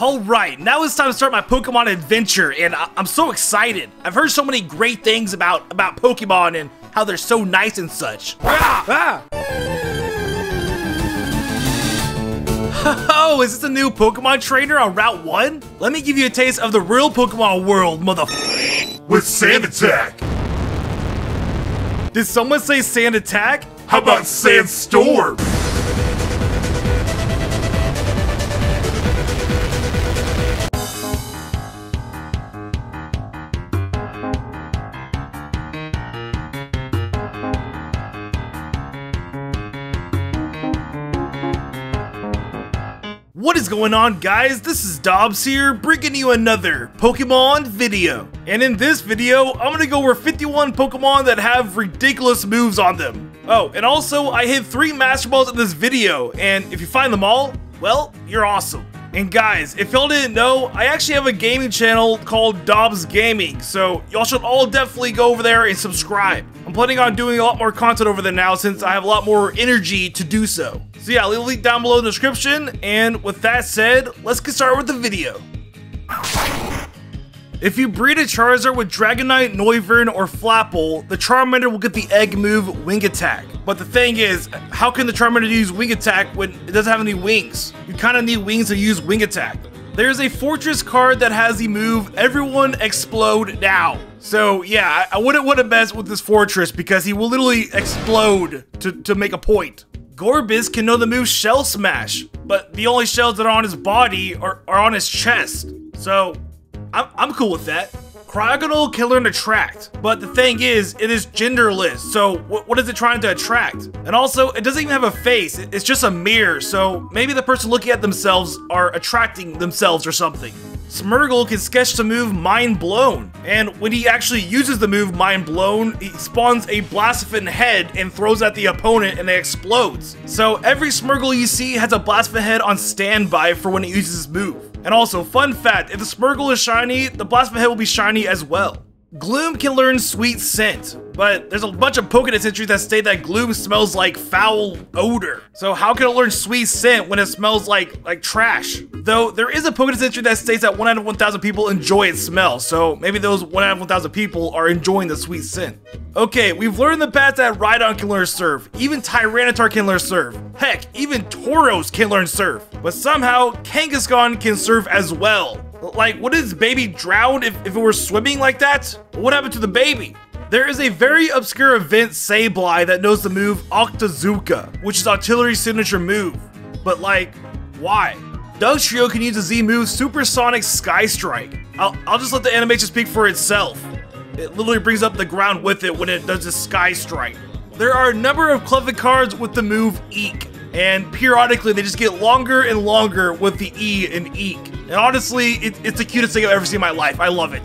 Alright, now it's time to start my Pokemon adventure, and I am so excited. I've heard so many great things about, about Pokemon and how they're so nice and such. Ah! ah. Oh, is this a new Pokemon trainer on Route 1? Let me give you a taste of the real Pokemon world, mother- With Sand Attack! Did someone say Sand Attack? How about Sandstorm? Going on guys? This is Dobbs here, bringing you another Pokemon video. And in this video, I'm gonna go over 51 Pokemon that have ridiculous moves on them. Oh, and also, I hit 3 Master Balls in this video, and if you find them all, well, you're awesome. And guys, if y'all didn't know, I actually have a gaming channel called Dobbs Gaming, so y'all should all definitely go over there and subscribe. I'm planning on doing a lot more content over there now since I have a lot more energy to do so. So yeah, I'll leave a link down below in the description, and with that said, let's get started with the video. If you breed a Charizard with Dragonite, Noivern, or Flapple, the Charmander will get the egg move Wing Attack. But the thing is, how can the Charmander use Wing Attack when it doesn't have any wings? You kinda need wings to use Wing Attack. There's a Forretress card that has the move Everyone Explode Now. So yeah, I wouldn't want to mess with this Forretress because he will literally explode to, to make a point. Gorebyss can know the move Shell Smash, but the only shells that are on his body are, are on his chest. So I'm, I'm cool with that. Cryogonal can learn Attract, but the thing is, it is genderless, so what is it trying to attract? And also, it doesn't even have a face, it's just a mirror, so maybe the person looking at themselves are attracting themselves or something. Smeargle can sketch the move Mind Blown, and when he actually uses the move Mind Blown, he spawns a Blacephalon head and throws at the opponent and it explodes. So every Smeargle you see has a Blacephalon head on standby for when it uses this move. And also, fun fact, if the Smeargle is shiny, the Blacephalon head will be shiny as well. Gloom can learn Sweet Scent, but there's a bunch of Pokédex entries that state that Gloom smells like foul odor. So how can it learn Sweet Scent when it smells like like trash? Though there is a Pokédex entry that states that 1 out of 1,000 people enjoy its smell, so maybe those 1 out of 1,000 people are enjoying the Sweet Scent. Okay, we've learned the past that Rhydon can learn Surf, even Tyranitar can learn Surf. Heck, even Tauros can learn Surf. But somehow, Kangaskhan can surf as well. Like, would his baby drown if, if it were swimming like that? What happened to the baby? There is a very obscure event Sableye that knows the move Octazooka, which is Octillery's signature move. But like, why? Dugtrio can use the Z move Supersonic Sky Strike. I'll, I'll just let the animation speak for itself. It literally brings up the ground with it when it does a Sky Strike. There are a number of Clefairy cards with the move Eek, and periodically they just get longer and longer with the E in Eek. And honestly, it, it's the cutest thing I've ever seen in my life. I love it.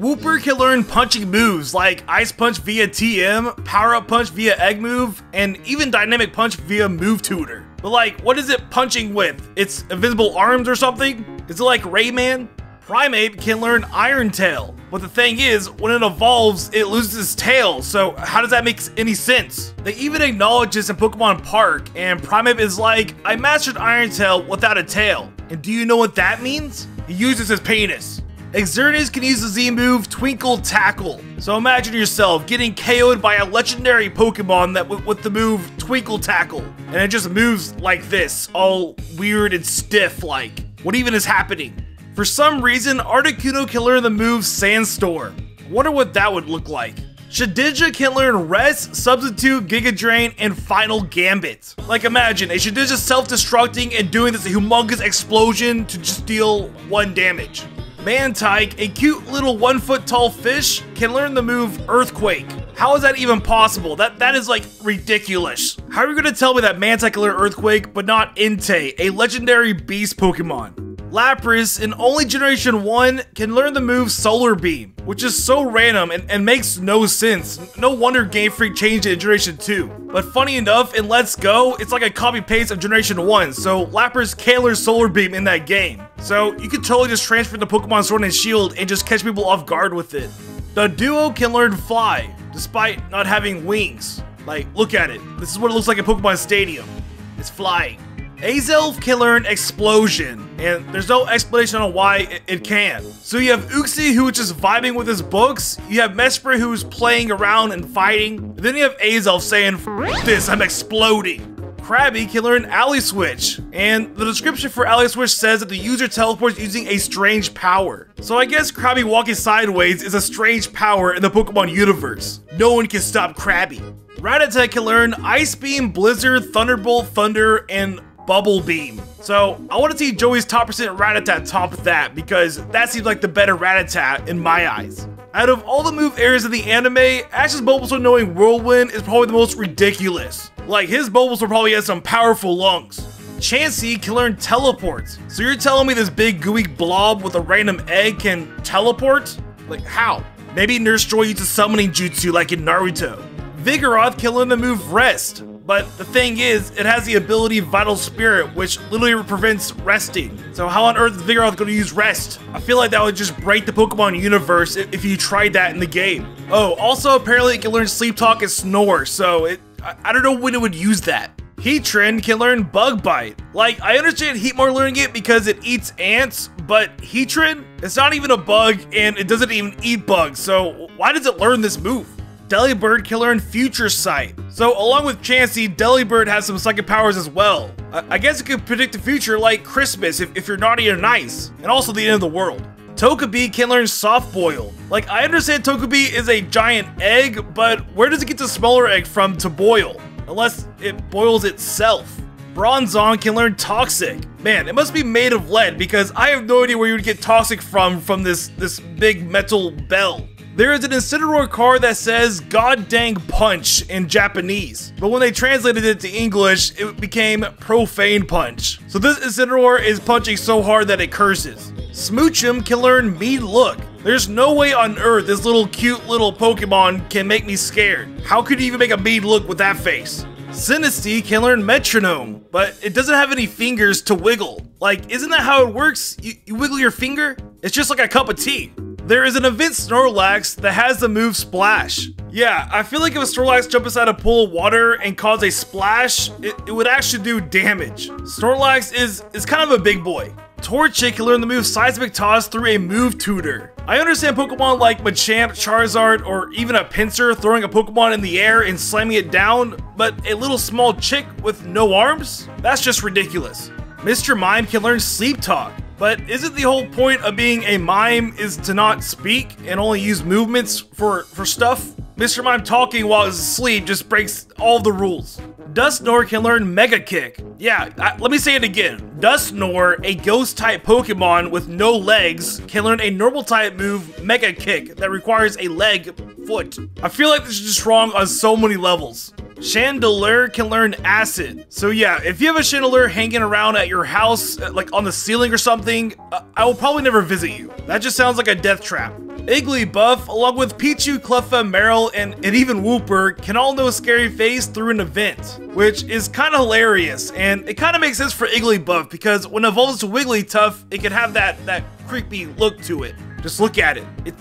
Wooper can learn punching moves like Ice Punch via TM, Power Up Punch via Egg Move, and even Dynamic Punch via Move Tutor. But like, what is it punching with? It's invisible arms or something? Is it like Rayman? Primeape can learn Iron Tail, but the thing is, when it evolves, it loses its tail, so how does that make any sense? They even acknowledge this in Pokemon Park, and Primeape is like, I mastered Iron Tail without a tail. And do you know what that means? He uses his penis. Xerneas can use the Z move Twinkle Tackle. So imagine yourself getting KO'd by a legendary Pokemon that with the move Twinkle Tackle. And it just moves like this, all weird and stiff like. What even is happening? For some reason, Articuno can learn the move Sandstorm. Wonder what that would look like. Shedinja can learn Rest, Substitute, Giga Drain, and Final Gambit. Like imagine, a Shedinja self-destructing and doing this humongous explosion to just deal one damage. Mantyke, a cute little one foot tall fish, can learn the move Earthquake. How is that even possible? That That is like ridiculous. How are you gonna tell me that Mantyke can learn Earthquake, but not Entei, a legendary beast Pokemon? Lapras in only Generation 1 can learn the move Solar Beam, which is so random and, and makes no sense. No wonder Game Freak changed it in Generation 2. But funny enough, in Let's Go, it's like a copy-paste of Generation 1, so Lapras can learn Solar Beam in that game. So you could totally just transfer the Pokemon Sword and Shield and just catch people off guard with it. Doduo can learn Fly, despite not having wings. Like, look at it. This is what it looks like in Pokemon Stadium. It's flying. Azelf can learn Explosion, and there's no explanation on why it, it can. So you have Uxie who is just vibing with his books, you have Mesprit who's playing around and fighting, then you have Azelf saying, "F this, I'm exploding. Krabby can learn Ally Switch, and the description for Ally Switch says that the user teleports using a strange power. So I guess Krabby walking sideways is a strange power in the Pokemon universe. No one can stop Krabby. Rattata can learn Ice Beam, Blizzard, Thunderbolt, Thunder, and Bubble Beam. So I want to see Joey's top percent Rattata top of that because that seems like the better Rattata in my eyes. Out of all the move areas of the anime, Ash's Bulbasaur knowing Whirlwind is probably the most ridiculous. Like his Bulbasaur probably has some powerful lungs. Chansey can learn teleports. So you're telling me this big gooey blob with a random egg can teleport? Like how? Maybe Nurse Joy uses summoning jutsu like in Naruto. Vigoroth can learn the move Rest. But the thing is, it has the ability Vital Spirit, which literally prevents resting. So how on earth is Vigoroth going to use Rest? I feel like that would just break the Pokemon universe if you tried that in the game. Oh, also apparently it can learn Sleep Talk and Snore, so it, I, I don't know when it would use that. Heatran can learn Bug Bite. Like, I understand Heatmor learning it because it eats ants, but Heatran, it's not even a bug and it doesn't even eat bugs, so why does it learn this move? Delibird can learn Future Sight. So along with Chansey, Delibird has some psychic powers as well. I, I guess it could predict the future like Christmas if, if you're naughty or nice, and also the end of the world. Togepi can learn Soft Boil. Like, I understand Togepi is a giant egg, but where does it get the smaller egg from to boil? Unless it boils itself. Bronzong can learn Toxic. Man, it must be made of lead because I have no idea where you would get Toxic from from this, this big metal bell. There is an Incineroar card that says God dang punch in Japanese, but when they translated it to English, it became profane punch. So this Incineroar is punching so hard that it curses. Smoochum can learn Mean Look. There's no way on earth this little cute little Pokemon can make me scared. How could you even make a mean look with that face? Sinistea can learn Metronome, but it doesn't have any fingers to wiggle. Like, isn't that how it works? You, you wiggle your finger? It's just like a cup of tea. There is an event Snorlax that has the move Splash. Yeah, I feel like if a Snorlax jump inside a pool of water and cause a splash, it, it would actually do damage. Snorlax is, is kind of a big boy. Torchic can learn the move Seismic Toss through a move tutor. I understand Pokemon like Machamp, Charizard, or even a Pinsir throwing a Pokemon in the air and slamming it down, but a little small chick with no arms? That's just ridiculous. Mr. Mime can learn Sleep Talk. But isn't the whole point of being a mime is to not speak and only use movements for, for stuff? Mr. Mime talking while he's asleep just breaks all the rules. Dusknoir can learn Mega Kick. Yeah, I, let me say it again. Dusknoir, a ghost type Pokemon with no legs, can learn a normal type move, Mega Kick, that requires a leg foot. I feel like this is just wrong on so many levels. Chandelure can learn Acid. So yeah, if you have a chandelier hanging around at your house, uh, like on the ceiling or something, uh, I will probably never visit you. That just sounds like a death trap. Igglybuff, along with Pichu, Cleffa, Marill, and, and even Wooper, can all know Scary Face through an event, which is kind of hilarious, and it kind of makes sense for Igglybuff because when it evolves to Wigglytuff, it can have that that creepy look to it. Just look at it. It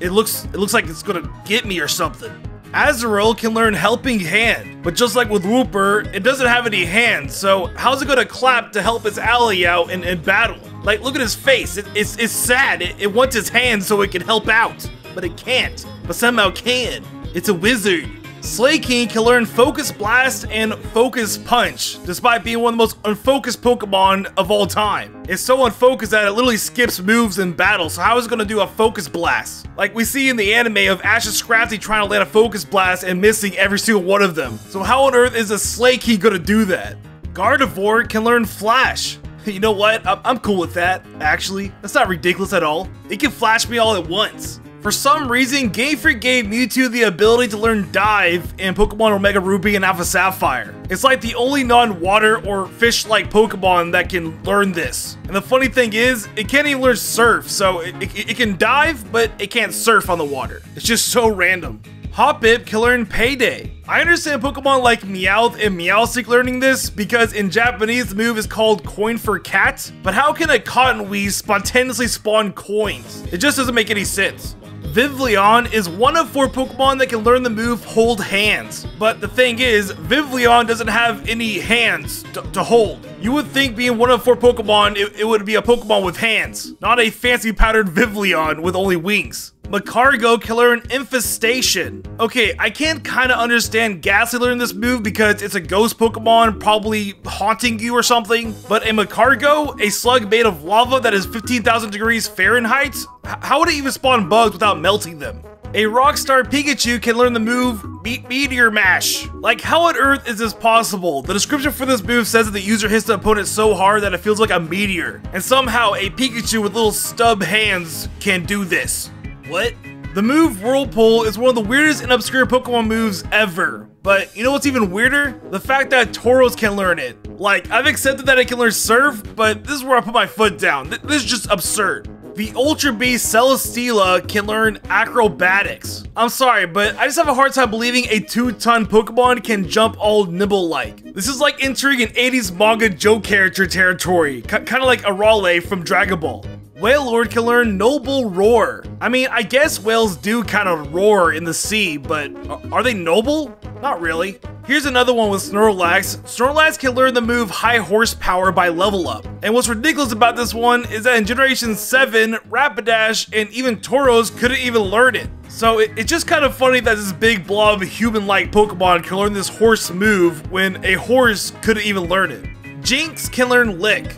it looks it looks like it's gonna get me or something. Azurill can learn Helping Hand, but just like with Wooper, it doesn't have any hands, so how's it gonna clap to help its ally out in, in battle? Like, look at his face, it, it's, it's sad, it, it wants its hand so it can help out, but it can't, but somehow can. It's a wizard. Slaking can learn Focus Blast and Focus Punch, despite being one of the most unfocused Pokemon of all time. It's so unfocused that it literally skips moves in battle, so how is it going to do a Focus Blast? Like we see in the anime of Ash and Scrafty trying to land a Focus Blast and missing every single one of them. So how on earth is a Slakey going to do that? Gardevoir can learn Flash. You know what? I'm cool with that, actually. That's not ridiculous at all. It can flash me all at once. For some reason, Game Freak gave Mewtwo the ability to learn Dive in Pokemon Omega Ruby and Alpha Sapphire. It's like the only non-water or fish-like Pokemon that can learn this. And the funny thing is, it can't even learn Surf, so it, it, it can dive, but it can't surf on the water. It's just so random. Hoppip can learn Payday. I understand Pokemon like Meowth and Meowstic learning this because in Japanese the move is called Coin for Cat, but how can a Cottonweed spontaneously spawn coins? It just doesn't make any sense. Vivillon is one of four Pokemon that can learn the move Hold Hands. But the thing is, Vivillon doesn't have any hands to, to hold. You would think being one of four Pokemon, it, it would be a Pokemon with hands, not a fancy patterned Vivillon with only wings. Magcargo Killer and Infestation. Okay, I can't kind of understand Gastly learning this move because it's a ghost Pokemon probably haunting you or something, but a Magcargo, a slug made of lava that is 15,000 degrees Fahrenheit, how would it even spawn bugs without melting them? A Rockstar Pikachu can learn the move Meteor Mash. Like, how on earth is this possible? The description for this move says that the user hits the opponent so hard that it feels like a meteor. And somehow, a Pikachu with little stub hands can do this. What? The move Whirlpool is one of the weirdest and obscure Pokemon moves ever. But you know what's even weirder? The fact that Tauros can learn it. Like, I've accepted that it can learn Surf, but this is where I put my foot down. This is just absurd. The Ultra Beast Celesteela can learn acrobatics. I'm sorry, but I just have a hard time believing a 2-ton Pokemon can jump all Nibble-like. This is like entering an 80s manga joke character territory, kind of like Arale from Dragon Ball. Whale Wailord can learn Noble Roar. I mean, I guess whales do kind of roar in the sea, but are they noble? Not really. Here's another one with Snorlax. Snorlax can learn the move High Horsepower by level up. And what's ridiculous about this one is that in Generation 7, Rapidash and even Tauros couldn't even learn it. So it, it's just kind of funny that this big blob human-like Pokemon can learn this horse move when a horse couldn't even learn it. Jynx can learn Lick.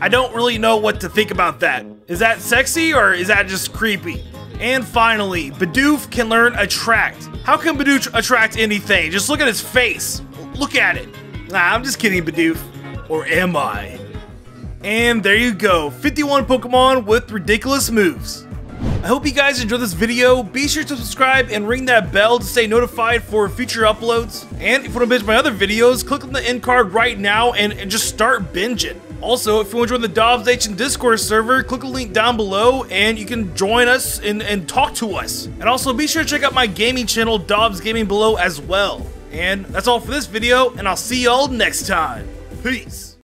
I don't really know what to think about that. Is that sexy or is that just creepy? And finally, Bidoof can learn Attract. How can Bidoof attract anything? Just look at his face. Look at it. Nah, I'm just kidding, Bidoof. Or am I? And there you go, 51 Pokemon with ridiculous moves. I hope you guys enjoyed this video. Be sure to subscribe and ring that bell to stay notified for future uploads. And if you want to binge my other videos, click on the end card right now and, and just start binging. Also, if you want to join the Dobbs Nation Discord server, click the link down below and you can join us and, and talk to us. And also be sure to check out my gaming channel, Dobbs Gaming below as well. And that's all for this video, and I'll see y'all next time. Peace.